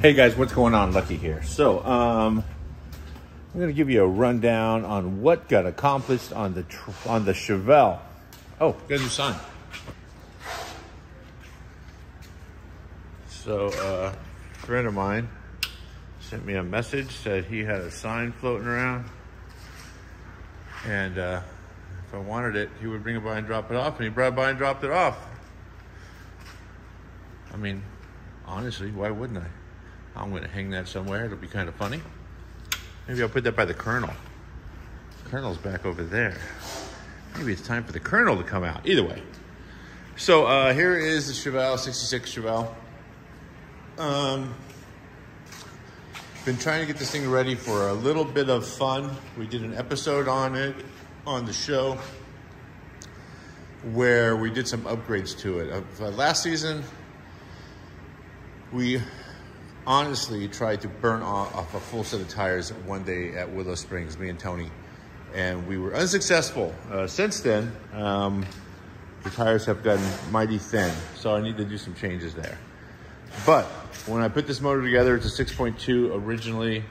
Hey guys, what's going on? Lucky here. So, um, I'm going to give you a rundown on what got accomplished on the on the Chevelle. Oh, got new sign. So, uh, a friend of mine sent me a message said he had a sign floating around, and uh, if I wanted it, he would bring it by and drop it off, and he brought it by and dropped it off. I mean, honestly, why wouldn't I? I'm going to hang that somewhere. It'll be kind of funny. Maybe I'll put that by the Colonel. The Colonel's back over there. Maybe it's time for the Colonel to come out. Either way. So uh, here is the Chevelle, 66 Chevelle. Um, been trying to get this thing ready for a little bit of fun. We did an episode on it on the show where we did some upgrades to it. Uh, last season, we honestly tried to burn off, a full set of tires one day at Willow Springs, me and Tony, and we were unsuccessful. Uh, since then, um, the tires have gotten mighty thin, so I need to do some changes there. But when I put this motor together, it's a 6.2. Originally,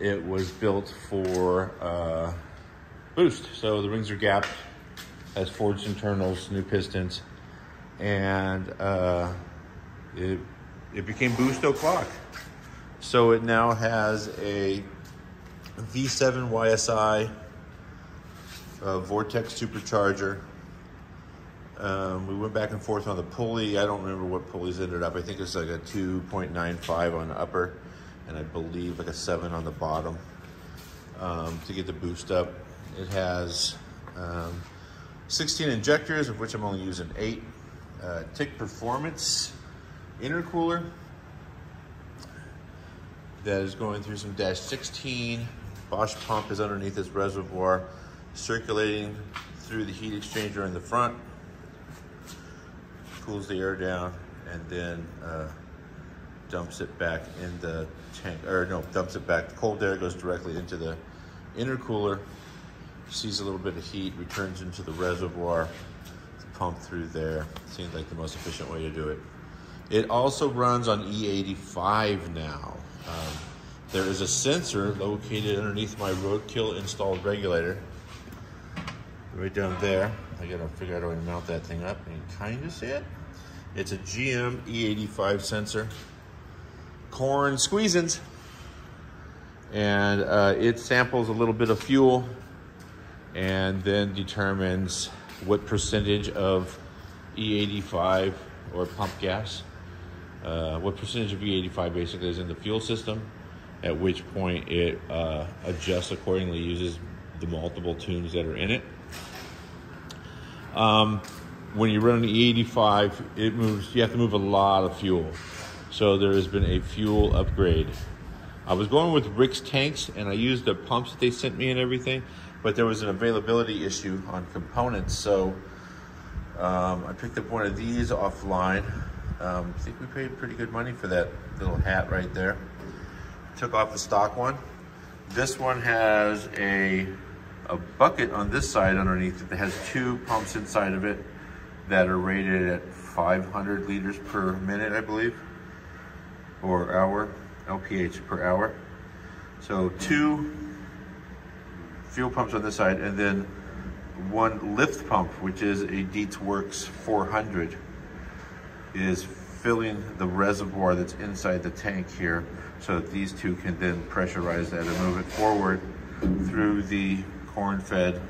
it was built for uh, boost, so the rings are gapped, has forged internals, new pistons, and uh, it it became boost o'clock. So it now has a V7 YSI uh, Vortech supercharger. Um, we went back and forth on the pulley. I don't remember what pulleys ended up. I think it's like a 2.95 on the upper, and I believe like a 7 on the bottom um, to get the boost up. It has um, 16 injectors, of which I'm only using 8. Uh, Tick Performance intercooler that is going through some dash 16. Bosch pump is underneath this reservoir, circulating through the heat exchanger in the front, cools the air down, and then uh, dumps it back in the tank, or no, dumps it back. The cold air goes directly into the intercooler, sees a little bit of heat, returns into the reservoir, pump through there. Seems like the most efficient way to do it. It also runs on E85 now. Um, there is a sensor located underneath my roadkill installed regulator. Right down there. I gotta figure out how to mount that thing up. And you kind of see it. It's a GM E85 sensor. Corn squeezins. And uh, it samples a little bit of fuel and then determines what percentage of E85 or pump gas uh, what percentage of E85 basically is in the fuel system, at which point it uh, adjusts accordingly, uses the multiple tunes that are in it. Um, when you run an E85, it moves. You have to move a lot of fuel, so there has been a fuel upgrade. I was going with Rick's tanks, and I used the pumps that they sent me and everything, but there was an availability issue on components, so um, I picked up one of these offline um, I think we paid pretty good money for that little hat right there. Took off the stock one. This one has a, a bucket on this side underneath it that has two pumps inside of it that are rated at 500 liters per minute, I believe, or hour, LPH per hour. So two fuel pumps on this side and then one lift pump, which is a DeatschWerks 400 is filling the reservoir that's inside the tank here so that these two can then pressurize that and move it forward through the corn-fed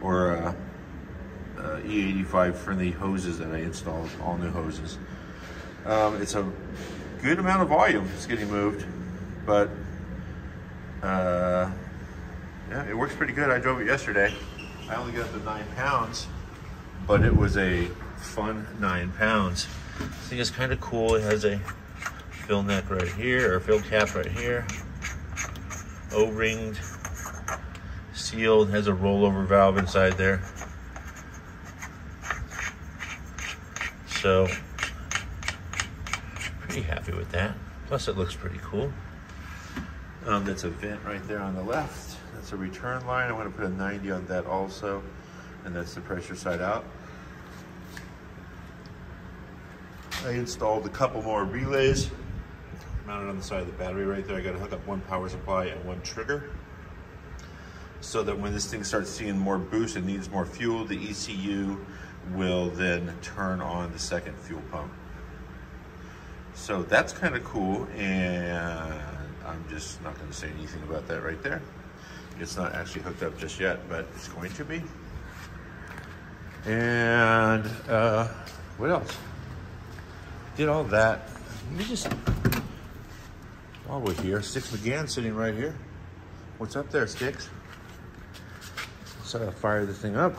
or uh, uh, E85 friendly hoses that I installed, all new hoses. Um, it's a good amount of volume that's getting moved, but uh, yeah, it works pretty good. I drove it yesterday. I only got the nine pounds, but it was a fun nine pounds. This thing is kind of cool. It has a fill neck right here, or fill cap right here. O-ringed, sealed, has a rollover valve inside there. So, pretty happy with that. Plus it looks pretty cool. Um, that's a vent right there on the left. That's a return line. I'm gonna put a 90 on that also. And that's the pressure side out. I installed a couple more relays mounted on the side of the battery right there. I got to hook up one power supply and one trigger so that when this thing starts seeing more boost and needs more fuel, the ECU will then turn on the second fuel pump. So that's kind of cool, and I'm just not going to say anything about that right there. It's not actually hooked up just yet, but it's going to be. And uh, what else? Did all that. Let me just, while we're here, Sticks McGann sitting right here. What's up there, Sticks? So I'll fire this thing up.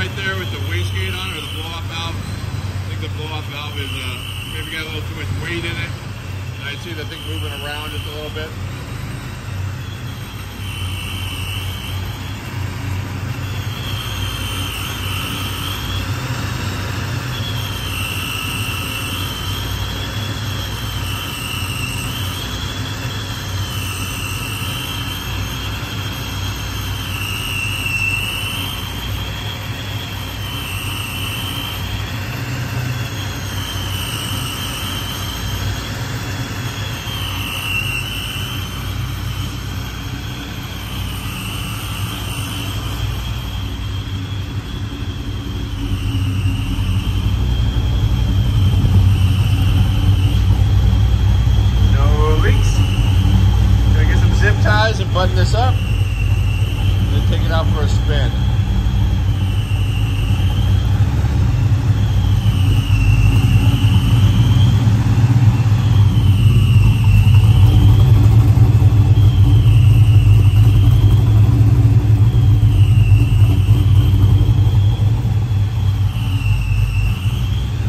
right there with the wastegate on or the blow-off valve. I think the blow-off valve is uh, maybe got a little too much weight in it. And I see the thing moving around just a little bit. This up, and then take it out for a spin.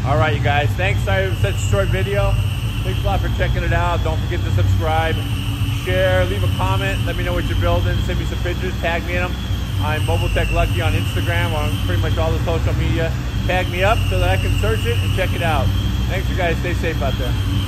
All right, you guys, thanks sorry for such a short video. Thanks a lot for checking it out. Don't forget to subscribe share, leave a comment, let me know what you're building, send me some pictures, tag me in them. I'm Mobile Tech Lucky on Instagram, on pretty much all the social media. Tag me up so that I can search it and check it out. Thanks, you guys. Stay safe out there.